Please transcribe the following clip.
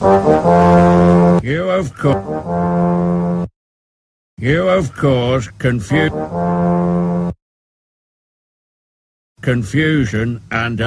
You of course. You of course confuse confusion and